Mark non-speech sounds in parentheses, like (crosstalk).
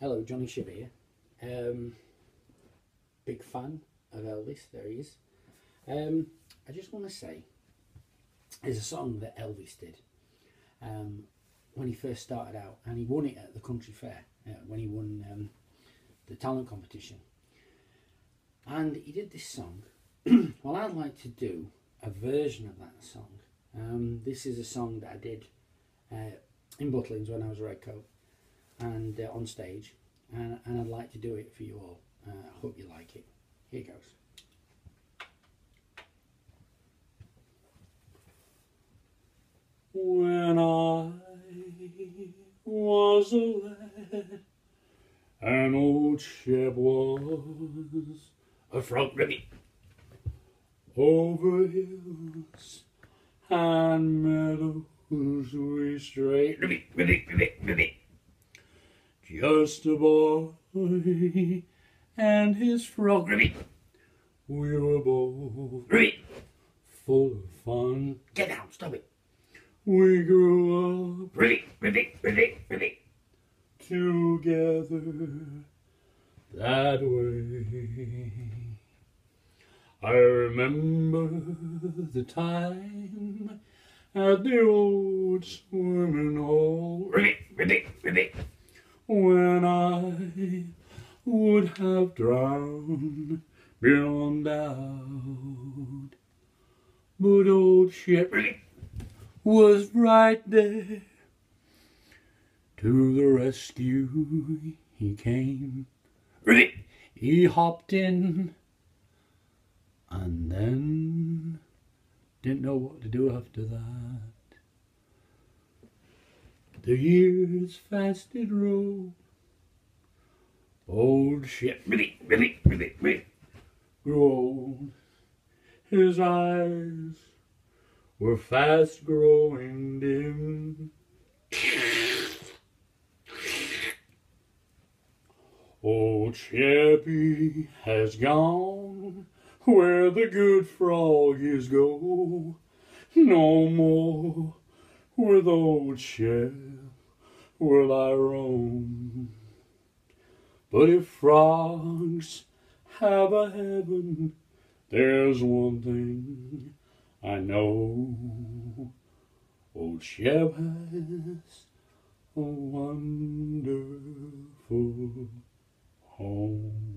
Hello, Johnny Shiv here. Um, big fan of Elvis, there he is. Um, I just want to say, there's a song that Elvis did um, when he first started out, and he won it at the country fair uh, when he won um, the talent competition. And he did this song. (clears throat) well, I'd like to do a version of that song. Um, this is a song that I did uh, in Butlins when I was a red coat and uh, on stage, and, and I'd like to do it for you all. Uh, I hope you like it. Here goes. When I was a lad, an old chap was a frog ribbit over hills and meadows we straight ribbit, ribbit, ribbit, ribbit. Just a boy and his frog. We were both full of fun. Get down, stop it. We grew up. Together that way. I remember the time at the old swimming hole. When I would have drowned beyond doubt. But old Shepherd was right there. To the rescue he came. He hopped in and then didn't know what to do after that. The years fast did roll. Old Shep, Billy, Billy, Billy, Billy, grew old. His eyes were fast growing dim. Old Chappie has gone where the good froggies go. No more with old Shep will I roam. But if frogs have a heaven, there's one thing I know. Old Shep has a wonderful home.